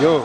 Yo.